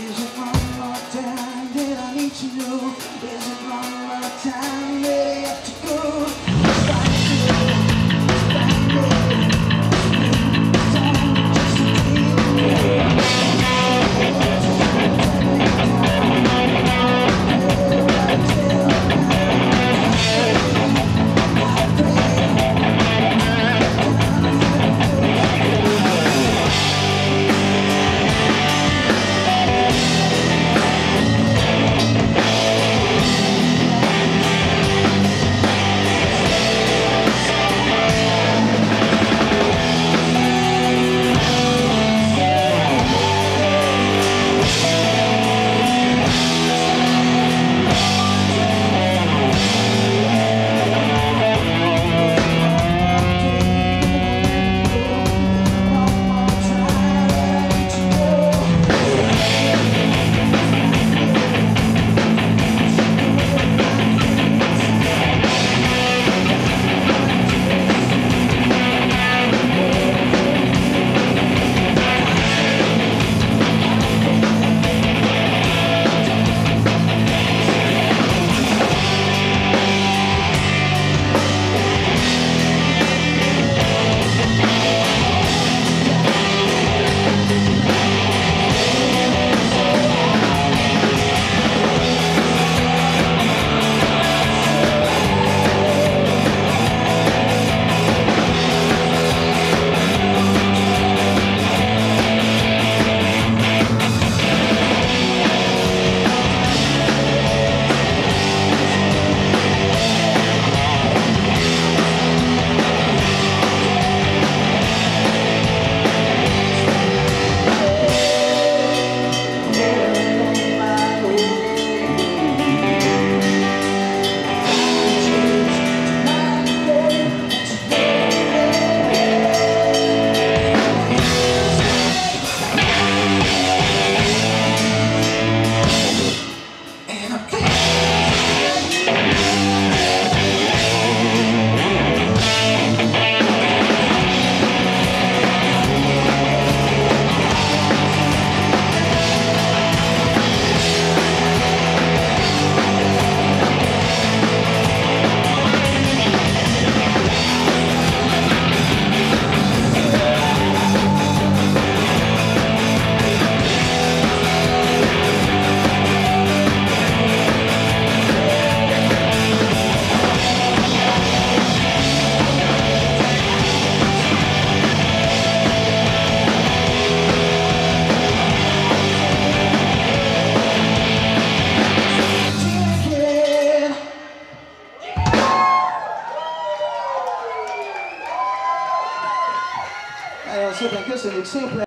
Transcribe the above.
Is it one more time that I need to know? Is Okay. Szépen köszönjük szépen!